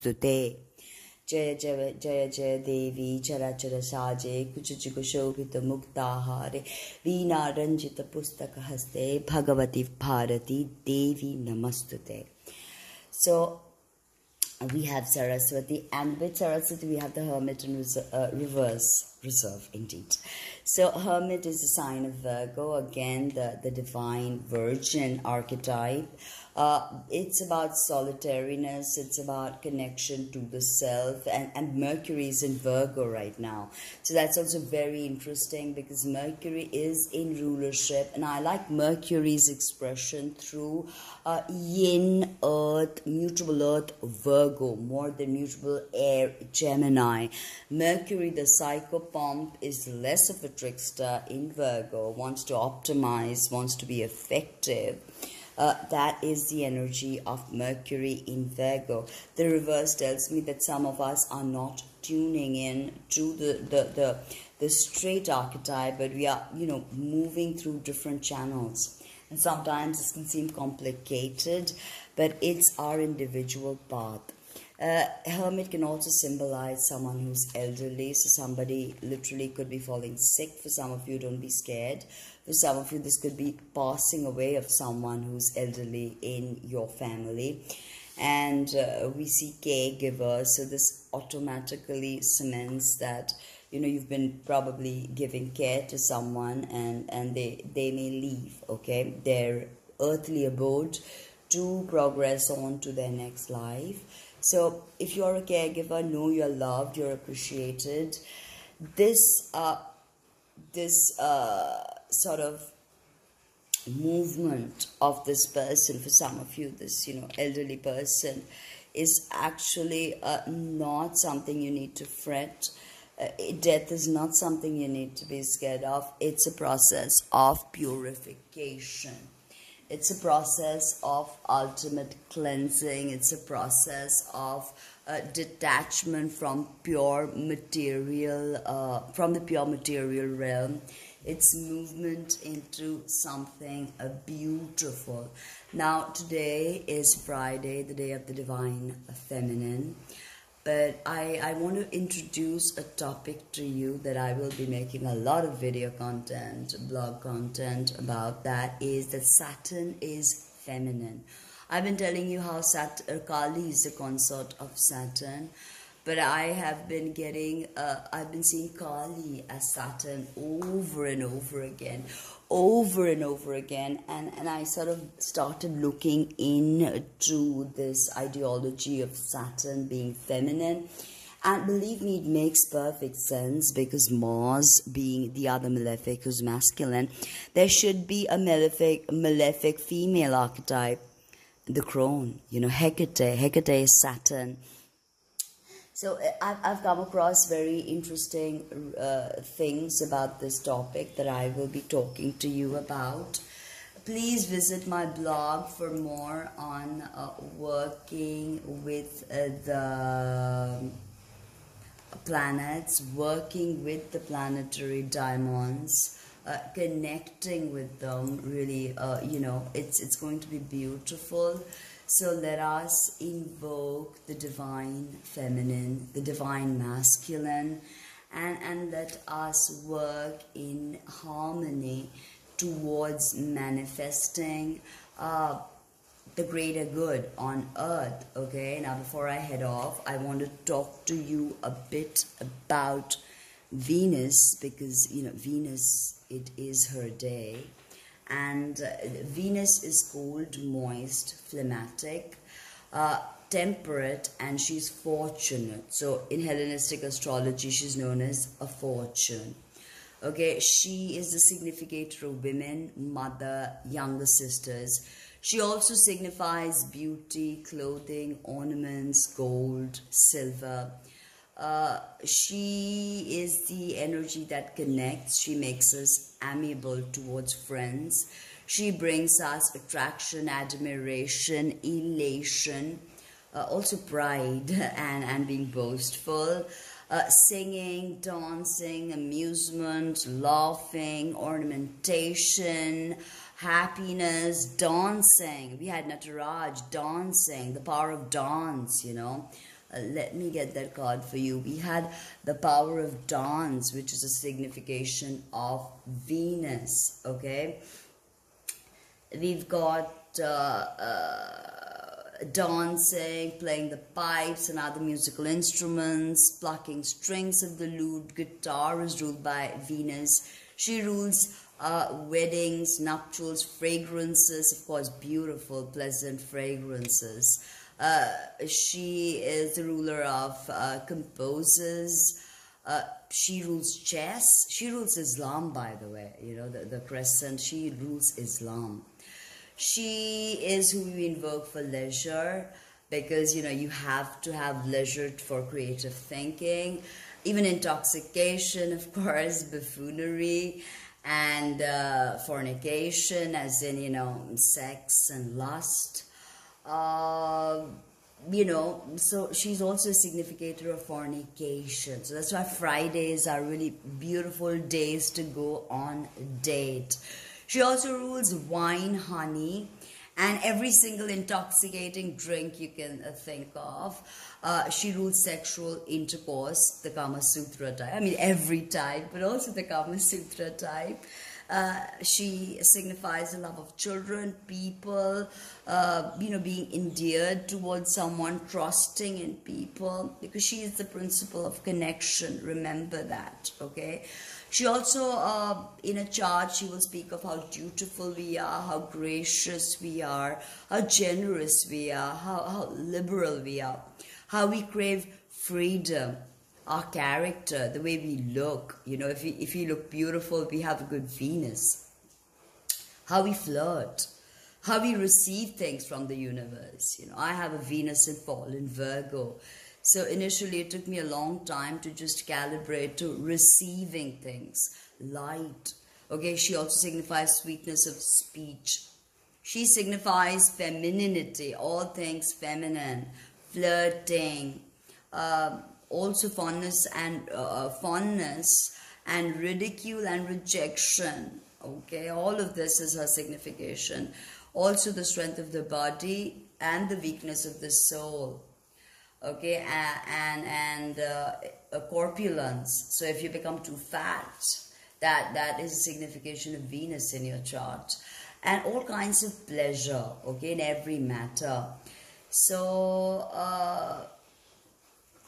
today. Jaya Jaya Jaya Jaya Devi Charachara Saje Kuchuchiku Shobhita Muktahare Veena Ranjita Pustaka Haste Bhagavati Bharati Devi Namastute. So we have Saraswati and with Saraswati we have the Hermiton reserve, uh, reverse reserve indeed. So Hermit is a sign of Virgo, again the, the divine virgin archetype. Uh, it's about solitariness, it's about connection to the self, and, and Mercury is in Virgo right now. So that's also very interesting because Mercury is in rulership, and I like Mercury's expression through uh, yin, earth, mutable earth, Virgo, more than mutable air, Gemini. Mercury, the psychopomp, is less of a trickster in Virgo, wants to optimize, wants to be effective. Uh, that is the energy of Mercury in Virgo. The reverse tells me that some of us are not tuning in to the, the, the, the straight archetype, but we are, you know, moving through different channels. And sometimes this can seem complicated, but it's our individual path. Uh, hermit can also symbolize someone who's elderly, so somebody literally could be falling sick. For some of you, don't be scared. For some of you, this could be passing away of someone who's elderly in your family. And uh, we see caregivers, so this automatically cements that you know you've been probably giving care to someone and and they they may leave okay their earthly abode to progress on to their next life so if you're a caregiver know you're loved you're appreciated. This uh this uh sort of movement of this person for some of you this you know elderly person is actually uh, not something you need to fret. Uh, death is not something you need to be scared of. It's a process of purification it's a process of ultimate cleansing. It's a process of uh, detachment from pure material uh, from the pure material realm. Its movement into something uh, beautiful. Now, today is Friday, the day of the divine feminine, but I, I want to introduce a topic to you that I will be making a lot of video content, blog content about. That is that Saturn is feminine. I've been telling you how Sat- uh, Kali is the consort of Saturn but I have been getting, uh, I've been seeing Kali as Saturn over and over again, over and over again, and, and I sort of started looking into this ideology of Saturn being feminine. And believe me, it makes perfect sense because Mars being the other malefic who's masculine, there should be a malefic, malefic female archetype, the crone, you know, Hecate. Hecate is Saturn. So I've, I've come across very interesting uh, things about this topic that I will be talking to you about. Please visit my blog for more on uh, working with uh, the planets, working with the planetary daimons. Uh, connecting with them really uh, you know it's it's going to be beautiful so let us invoke the divine feminine, the divine masculine, and, and let us work in harmony towards manifesting uh, the greater good on earth. Okay, now before I head off, I want to talk to you a bit about Venus because you know, Venus, it is her day and uh, Venus is cold, moist, phlegmatic, uh, temperate, and she's fortunate. So in Hellenistic astrology, she's known as a fortune. Okay, she is the significator of women, mother, younger sisters. She also signifies beauty, clothing, ornaments, gold, silver. Uh, she is the energy that connects. She makes us amiable towards friends. She brings us attraction, admiration, elation, uh, also pride and, and being boastful. Uh, singing, dancing, amusement, laughing, ornamentation, happiness, dancing. We had Nataraj dancing, the power of dance, you know Uh, let me get that card for you. We had the power of dance, which is a signification of Venus. Okay, we've got uh, uh, dancing, playing the pipes and other musical instruments, plucking strings of the lute. Guitar is ruled by Venus. She rules uh, weddings, nuptials, fragrances, of course, beautiful, pleasant fragrances. Uh, she is the ruler of uh, composers. Uh, she rules chess. She rules Islam, by the way. You know, the, the crescent. She rules Islam. She is who you invoke for leisure because, you know, you have to have leisure for creative thinking. Even intoxication, of course, buffoonery and uh, fornication, as in, you know, sex and lust. Uh, you know, so she's also a significator of fornication. So that's why Fridays are really beautiful days to go on date. She also rules wine, honey, and every single intoxicating drink you can uh, think of. Uh, she rules sexual intercourse, the Kama Sutra type. I mean, every type, but also the Kama Sutra type. Uh, she signifies the love of children, people, uh, you know, being endeared towards someone, trusting in people, because she is the principle of connection. Remember that, okay? She also, uh, in a chart, she will speak of how dutiful we are, how gracious we are, how generous we are, how, how liberal we are, how we crave freedom, our character, the way we look. You know, if we, if we look beautiful, we have a good Venus. How we flirt, how we receive things from the universe. You know, I have a Venus in fall in Virgo. So initially it took me a long time to just calibrate to receiving things. Light. Okay, she also signifies sweetness of speech. She signifies femininity, all things feminine, flirting, uh, also fondness and uh, fondness and ridicule and rejection. Okay, all of this is her signification. Also the strength of the body and the weakness of the soul okay and and uh, a corpulence so if you become too fat that that is a signification of venus in your chart and all kinds of pleasure okay in every matter so uh,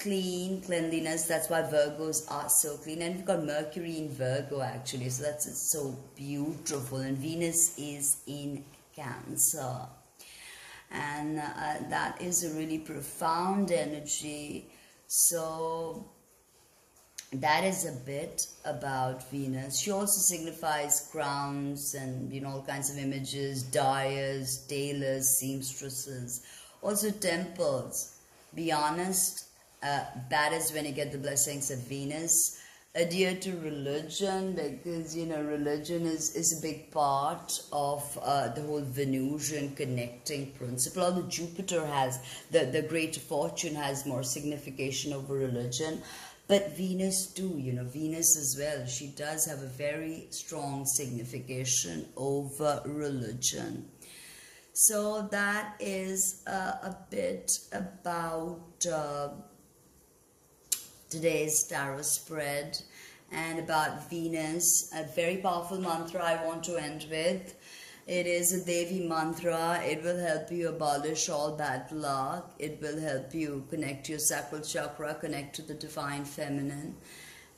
clean cleanliness. That's why virgos are so clean. And we've got mercury in virgo actually. So that's so beautiful. And venus is in cancer. And uh, that is a really profound energy. So that is a bit about Venus. She also signifies crowns and you know all kinds of images, dyers, tailors, seamstresses, also temples. Be honest, uh, that is when you get the blessings of Venus adhere to religion because you know religion is is a big part of uh, the whole Venusian connecting principle. Although Jupiter has the the great fortune has more signification over religion, but Venus too, you know Venus as well. She does have a very strong signification over religion. So that is uh, a bit about. Uh, today's tarot spread and about Venus, a very powerful mantra I want to end with. It is a Devi mantra. It will help you abolish all bad luck. It will help you connect to your sacral chakra, connect to the divine feminine.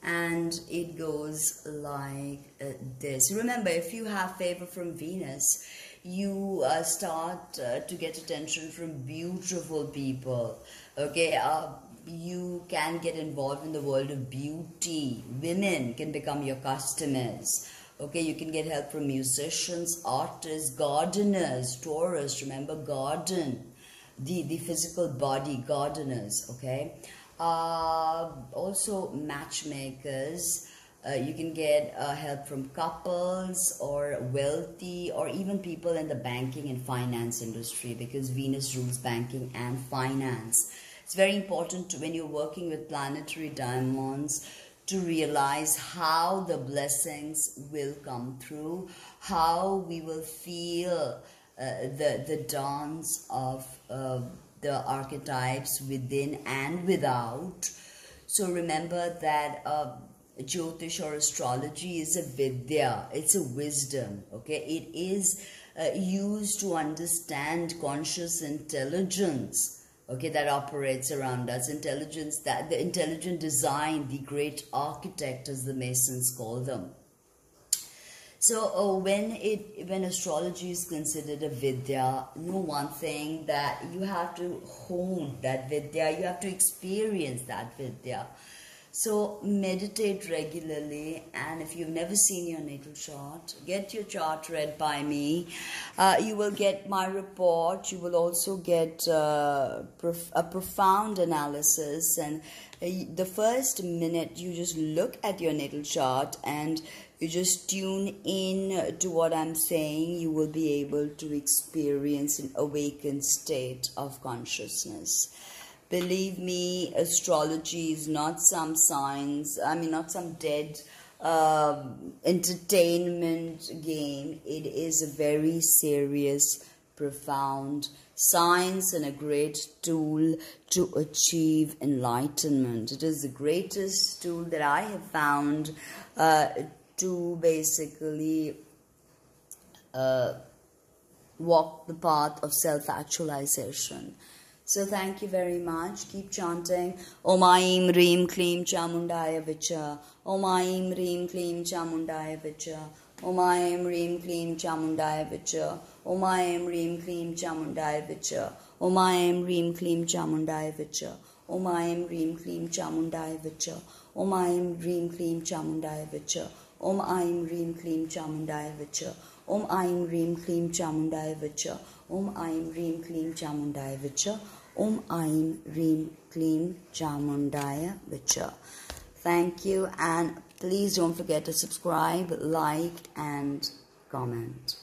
And it goes like this. Remember, if you have favor from Venus, you uh, start uh, to get attention from beautiful people. Okay, uh, you can get involved in the world of beauty. Women can become your customers. Okay, you can get help from musicians, artists, gardeners, tourists. remember garden, the, the physical body, gardeners, okay? Uh, also matchmakers, uh, you can get uh, help from couples or wealthy or even people in the banking and finance industry because Venus rules banking and finance. It's very important when you're working with planetary daimons to realize how the blessings will come through, how we will feel uh, the, the dance of uh, the archetypes within and without. So remember that uh, Jyotish or astrology is a vidya, it's a wisdom, okay? It is uh, used to understand conscious intelligence, okay, that operates around us. Intelligence, that the intelligent design, the great architect, as the Masons call them. So uh, when it when astrology is considered a vidya, know one thing that you have to hone that vidya, you have to experience that vidya. So meditate regularly, and if you've never seen your natal chart, get your chart read by me. Uh, you will get my report. You will also get uh, prof- a profound analysis, and uh, the first minute you just look at your natal chart and you just tune in to what I'm saying, you will be able to experience an awakened state of consciousness. Believe me, astrology is not some science, I mean, not some dead uh, entertainment game. It is a very serious, profound science and a great tool to achieve enlightenment. It is the greatest tool that I have found uh, to basically uh, walk the path of self actualization. So thank you very much. Keep chanting Om Aim Reem Kleem Chamundaya Vicha. Om Aim Reem Kleem Chamundaya Vicha. Om Aim Reem Kleem Chamundaya Vicha. Om Aim Reem Kleem Chamundaya Vicha. Om Aim Reem Kleem Chamundaya Vicha. Om Aim Reem Kleem Chamundaya Vicha. Om Aim Reem Kleem Chamundaya Vicha. Om Aim Reem Kleem Chamundaya Vicha. Om Aim Reem Kleem Chamundaya Vicha. Om Aim Reem Kleem Chamundaya Vicha. Om Aim Reem Kleem Chamundaya Vicha. Thank you and please don't forget to subscribe, like and comment.